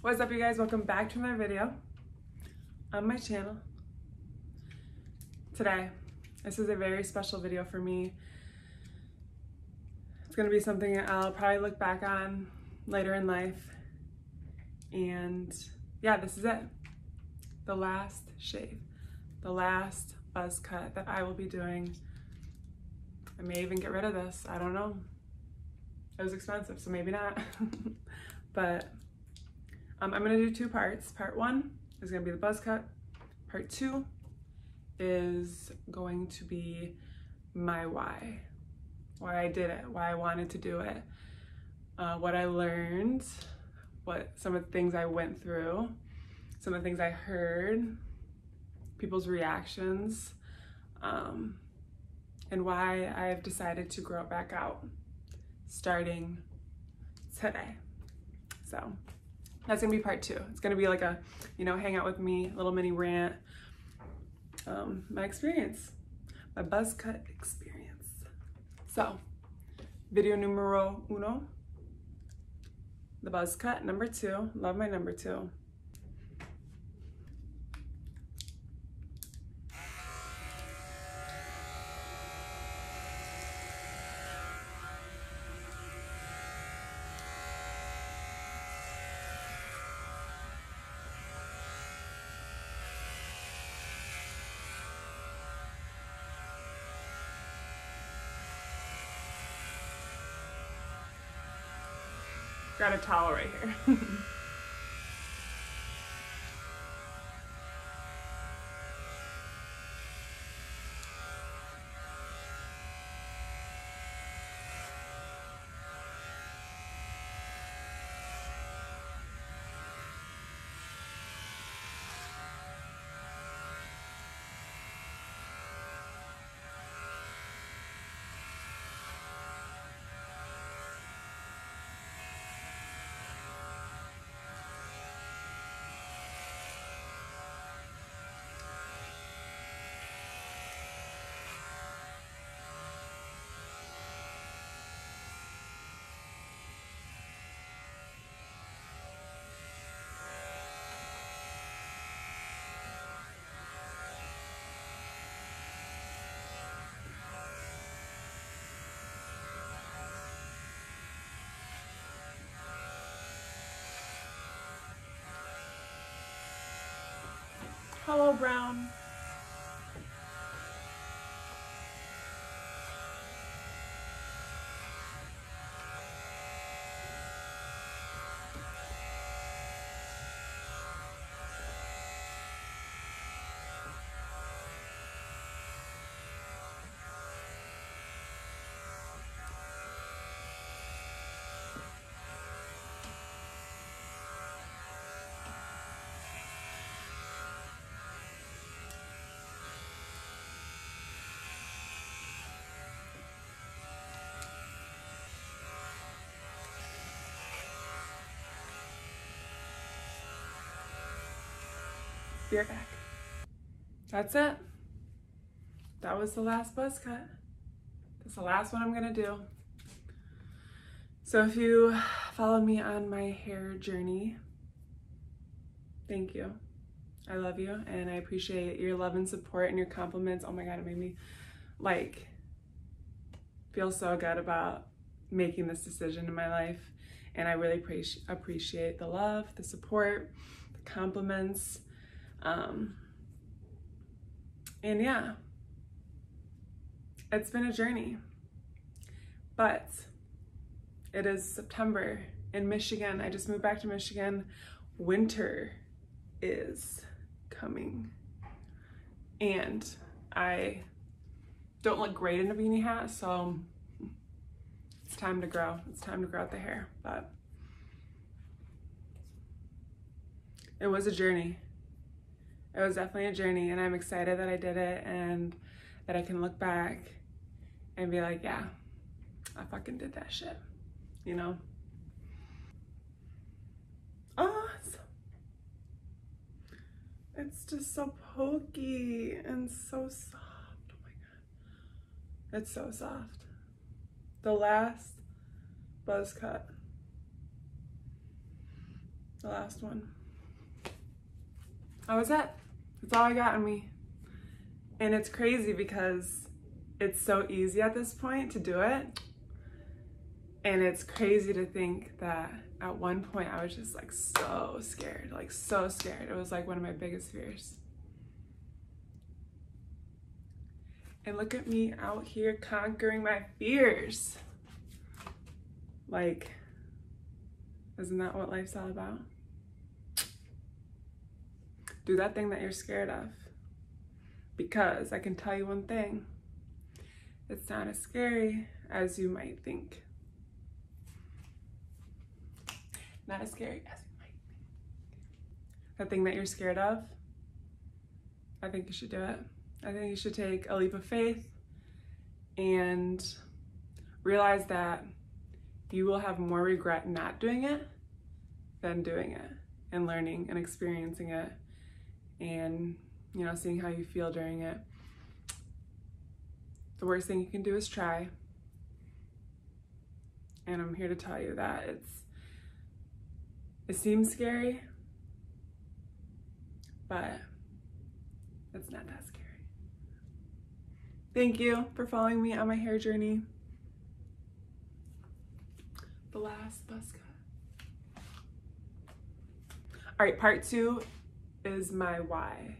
What's up you guys? Welcome back to another video on my channel. Today, this is a very special video for me. It's gonna be something I'll probably look back on later in life. And yeah, this is it. The last shave, the last buzz cut that I will be doing. I may even get rid of this, I don't know. It was expensive, so maybe not. but um, I'm gonna do two parts. Part one is gonna be the buzz cut. Part two is going to be my why. Why I did it, why I wanted to do it, uh, what I learned, what some of the things I went through, some of the things I heard, people's reactions, um, and why I've decided to grow it back out starting today. So that's gonna be part two. It's gonna be like a, you know, hang out with me, little mini rant, um, my experience, my buzz cut experience. So, video numero uno, the buzz cut. Number two, love my number two. Got a towel right here. Hello, Brown. Be right back. That's it. That was the last buzz cut. That's the last one I'm gonna do. So if you follow me on my hair journey, thank you. I love you and I appreciate your love and support and your compliments. Oh my God, it made me like feel so good about making this decision in my life. And I really appreciate the love, the support, the compliments, um, and yeah, it's been a journey, but it is September in Michigan. I just moved back to Michigan. Winter is coming and I don't look great in a beanie hat, so it's time to grow. It's time to grow out the hair, but it was a journey it was definitely a journey and I'm excited that I did it and that I can look back and be like, yeah, I fucking did that shit, you know? Oh, it's, it's just so pokey and so soft. Oh my God. It's so soft. The last buzz cut. the last one. How was it. That's all I got on me. And it's crazy because it's so easy at this point to do it. And it's crazy to think that at one point I was just like so scared, like so scared. It was like one of my biggest fears. And look at me out here conquering my fears. Like, isn't that what life's all about? Do that thing that you're scared of. Because I can tell you one thing it's not as scary as you might think. Not as scary as you might think. That thing that you're scared of, I think you should do it. I think you should take a leap of faith and realize that you will have more regret not doing it than doing it and learning and experiencing it and you know seeing how you feel during it. The worst thing you can do is try. And i'm here to tell you that it's it seems scary but it's not that scary. Thank you for following me on my hair journey. The last buzz cut. All right, part two is my why.